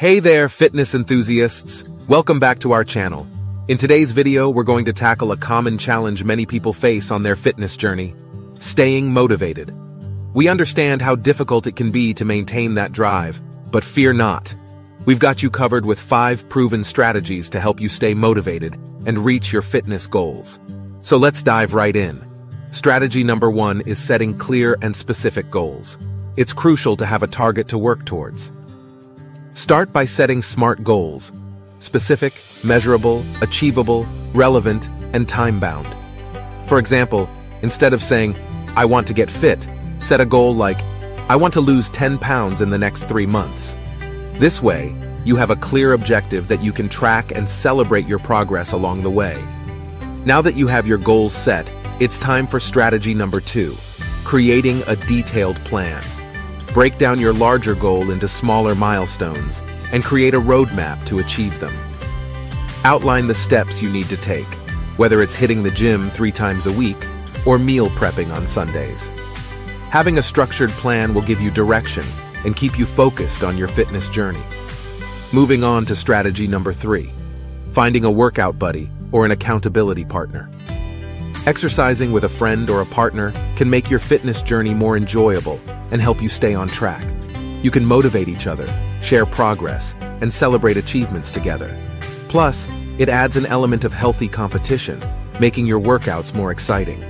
Hey there, fitness enthusiasts! Welcome back to our channel. In today's video, we're going to tackle a common challenge many people face on their fitness journey, staying motivated. We understand how difficult it can be to maintain that drive, but fear not. We've got you covered with five proven strategies to help you stay motivated and reach your fitness goals. So let's dive right in. Strategy number one is setting clear and specific goals. It's crucial to have a target to work towards. Start by setting SMART goals specific, measurable, achievable, relevant, and time bound. For example, instead of saying, I want to get fit, set a goal like, I want to lose 10 pounds in the next three months. This way, you have a clear objective that you can track and celebrate your progress along the way. Now that you have your goals set, it's time for strategy number two creating a detailed plan. Break down your larger goal into smaller milestones and create a roadmap to achieve them. Outline the steps you need to take, whether it's hitting the gym three times a week or meal prepping on Sundays. Having a structured plan will give you direction and keep you focused on your fitness journey. Moving on to strategy number three, finding a workout buddy or an accountability partner. Exercising with a friend or a partner can make your fitness journey more enjoyable and help you stay on track. You can motivate each other, share progress, and celebrate achievements together. Plus, it adds an element of healthy competition, making your workouts more exciting.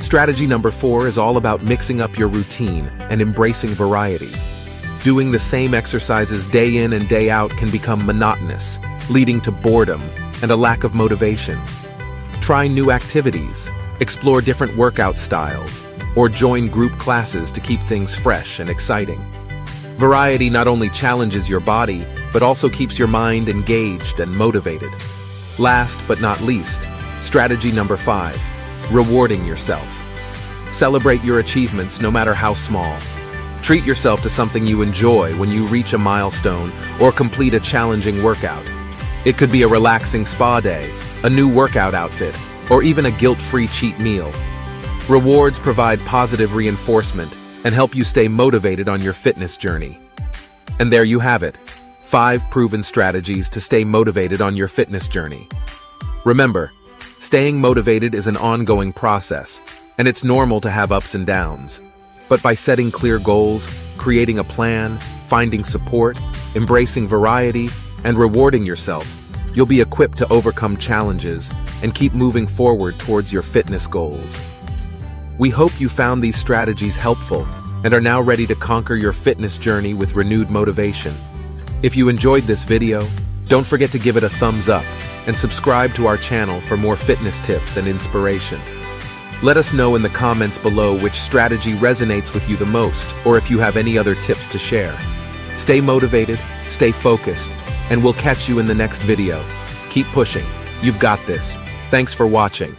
Strategy number four is all about mixing up your routine and embracing variety. Doing the same exercises day in and day out can become monotonous, leading to boredom and a lack of motivation. Try new activities, explore different workout styles, or join group classes to keep things fresh and exciting. Variety not only challenges your body, but also keeps your mind engaged and motivated. Last but not least, strategy number five, rewarding yourself. Celebrate your achievements no matter how small. Treat yourself to something you enjoy when you reach a milestone or complete a challenging workout. It could be a relaxing spa day, a new workout outfit, or even a guilt-free cheat meal. Rewards provide positive reinforcement and help you stay motivated on your fitness journey. And there you have it, five proven strategies to stay motivated on your fitness journey. Remember, staying motivated is an ongoing process, and it's normal to have ups and downs. But by setting clear goals, creating a plan, finding support, embracing variety, and rewarding yourself, you'll be equipped to overcome challenges and keep moving forward towards your fitness goals. We hope you found these strategies helpful and are now ready to conquer your fitness journey with renewed motivation. If you enjoyed this video, don't forget to give it a thumbs up and subscribe to our channel for more fitness tips and inspiration. Let us know in the comments below which strategy resonates with you the most or if you have any other tips to share. Stay motivated, stay focused, and we'll catch you in the next video. Keep pushing. You've got this. Thanks for watching.